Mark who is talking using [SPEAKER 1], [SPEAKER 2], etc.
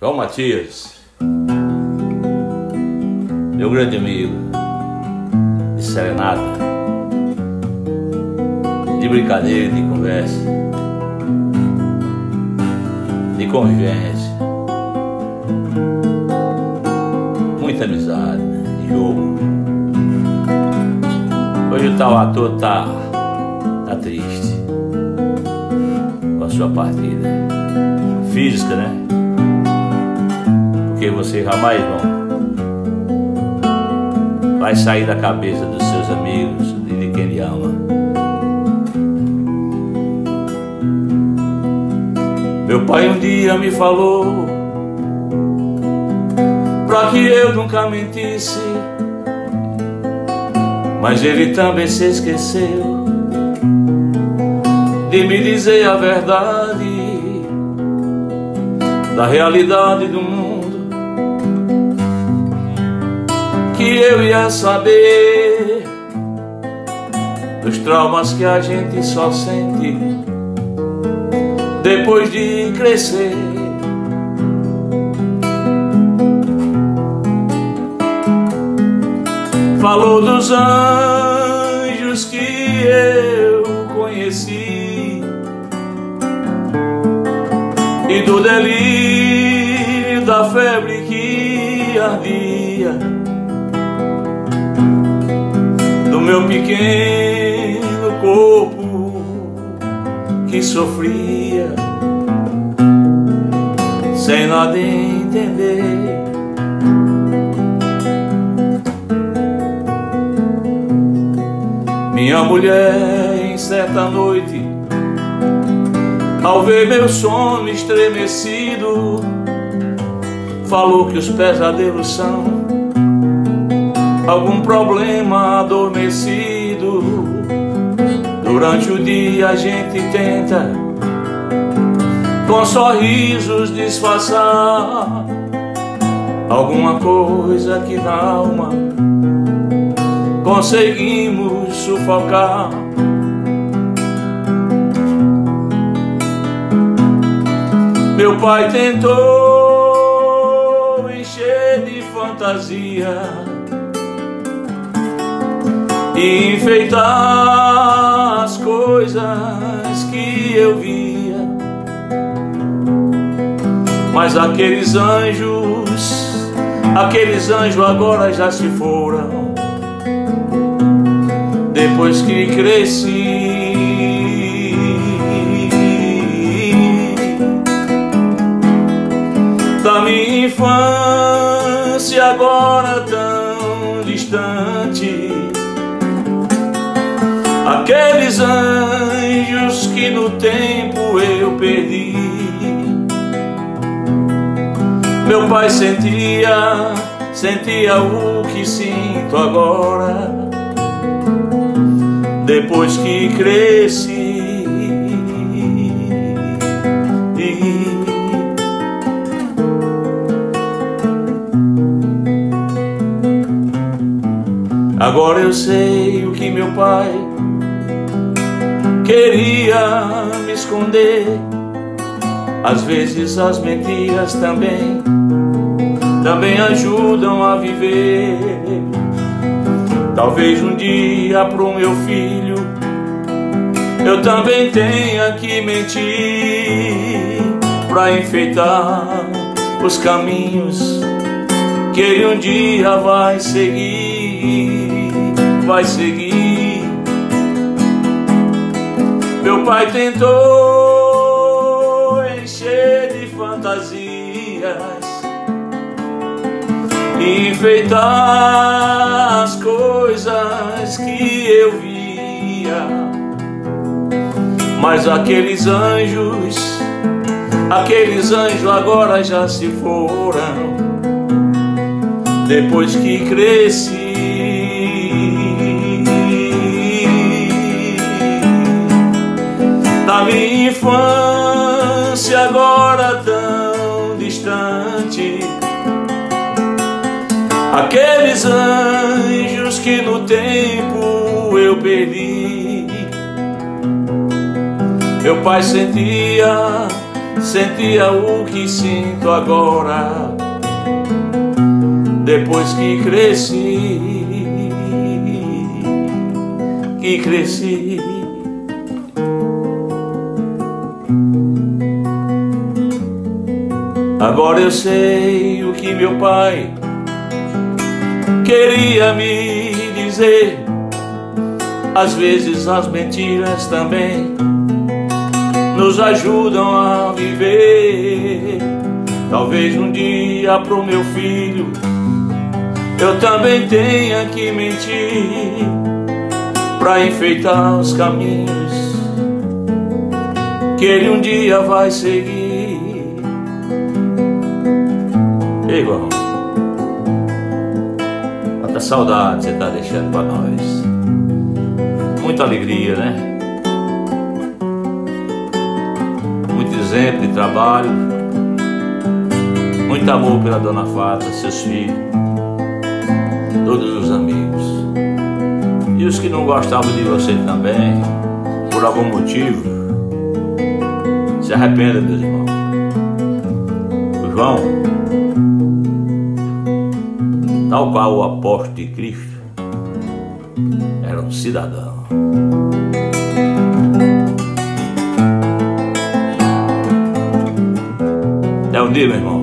[SPEAKER 1] João Matias, meu grande amigo, de serenata, de brincadeira, de conversa, de convivência, muita amizade, de jogo. Hoje o tal ator tá, tá triste com a sua partida. Física, né? Porque você jamais vão vai sair da cabeça dos seus amigos e de quem lhe ama. Meu pai um dia me falou para que eu nunca mentisse, mas ele também se esqueceu de me dizer a verdade da realidade do mundo que eu ia saber dos traumas que a gente só sente depois de crescer. Falou dos anjos que eu conheci e do delírio da febre que ardia meu pequeno corpo que sofria sem nada entender. Minha mulher em certa noite, ao ver meu sono estremecido, falou que os pesadelos são algum problema adormecido. Durante o dia a gente tenta com sorrisos disfarçar alguma coisa que na alma conseguimos sufocar. Meu pai tentou encher de fantasia e enfeitar as coisas que eu via. Mas aqueles anjos, aqueles anjos agora já se foram. Depois que cresci. Da minha infância aqueles anjos que no tempo eu perdi. Meu pai sentia, sentia o que sinto agora, depois que cresci. Agora eu sei o que meu pai queria me esconder. Às vezes as mentiras também, também ajudam a viver. Talvez um dia pro meu filho eu também tenha que mentir pra enfeitar os caminhos que ele um dia vai seguir, vai seguir. Meu pai tentou encher de fantasias enfeitar as coisas que eu via. Mas aqueles anjos, aqueles anjos agora já se foram. Depois que cresci da minha infância agora tão distante. Aqueles anjos que no tempo eu perdi. Meu pai sentia, sentia o que sinto agora, depois que cresci, que cresci. Agora eu sei o que meu pai queria me dizer. Às vezes as mentiras também nos ajudam a viver. Talvez um dia pro meu filho eu também tenha que mentir para enfeitar os caminhos que ele um dia vai seguir. Ei, irmão, quanta saudade você está deixando para nós. Muita alegria, né? Muito exemplo de trabalho. Muito amor pela dona Fata, seus filhos, todos os amigos. E os que não gostavam de você também, por algum motivo, se arrependa, meus irmãos. João tal qual o apóstolo de Cristo, era um cidadão. É um dia, meu irmão,